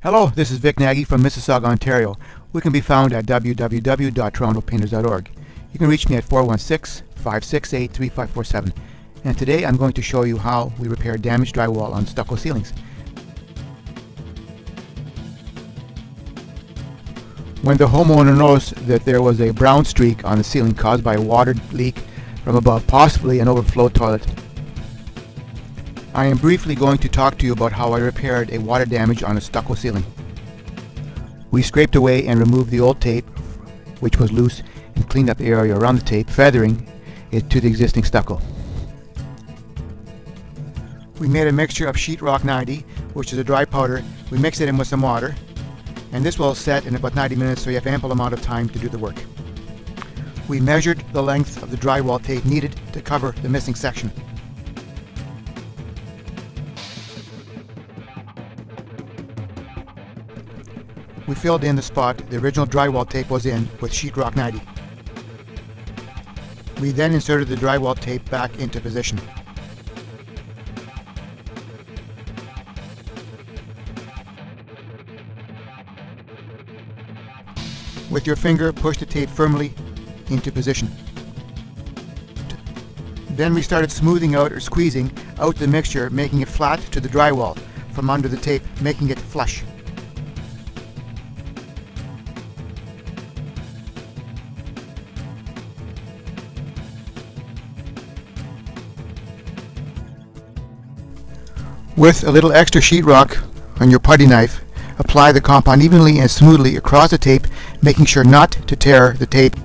Hello, this is Vic Nagy from Mississauga, Ontario. We can be found at www.torontopainters.org. You can reach me at 416-568-3547. And today I'm going to show you how we repair damaged drywall on stucco ceilings. When the homeowner knows that there was a brown streak on the ceiling caused by a water leak from above, possibly an overflow toilet, I am briefly going to talk to you about how I repaired a water damage on a stucco ceiling. We scraped away and removed the old tape, which was loose, and cleaned up the area around the tape, feathering it to the existing stucco. We made a mixture of sheetrock 90, which is a dry powder. We mixed it in with some water, and this will set in about 90 minutes so you have ample amount of time to do the work. We measured the length of the drywall tape needed to cover the missing section. We filled in the spot the original drywall tape was in with sheetrock 90. We then inserted the drywall tape back into position. With your finger, push the tape firmly into position. Then we started smoothing out or squeezing out the mixture, making it flat to the drywall from under the tape, making it flush. With a little extra sheetrock on your putty knife, apply the compound evenly and smoothly across the tape, making sure not to tear the tape